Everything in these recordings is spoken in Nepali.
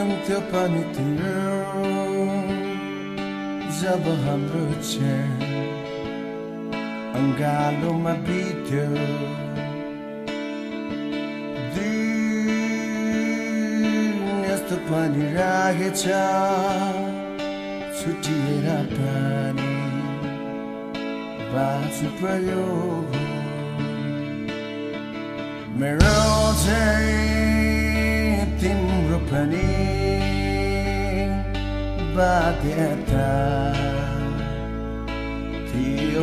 अन्त्य पनि जब हाम्रो चेन अङ्गालोमा बित्यो यस्तो पनि राखेछ छुटिएर पनि बाँच्नु मेरो चाहिँ تاني بعدها فيه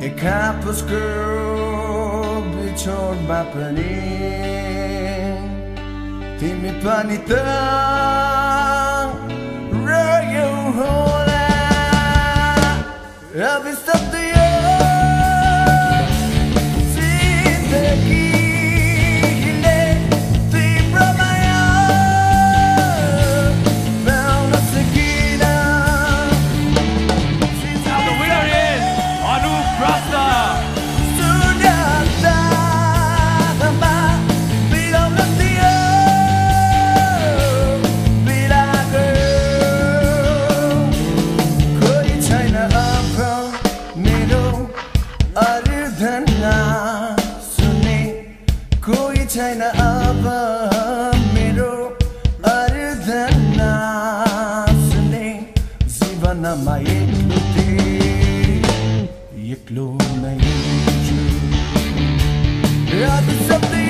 e Campus girl bichor Bapani Timi panita Rayo hola. Avista I am true. Love something.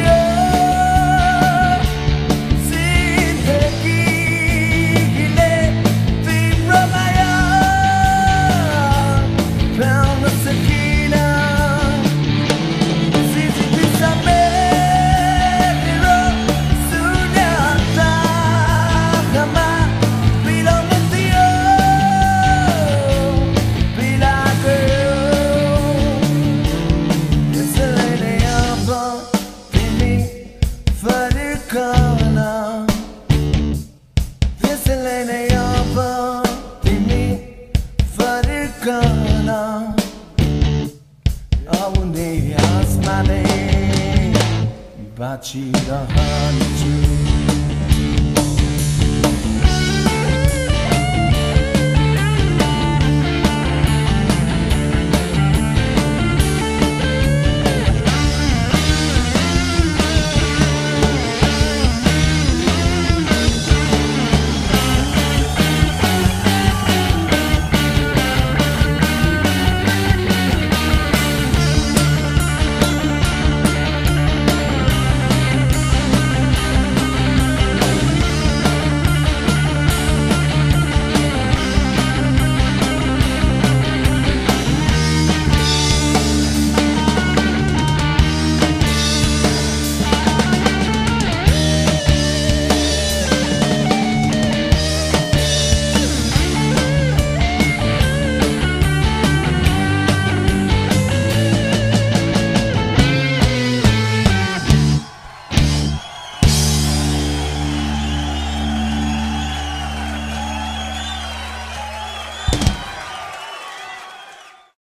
lonely as money, but you don't hurt you.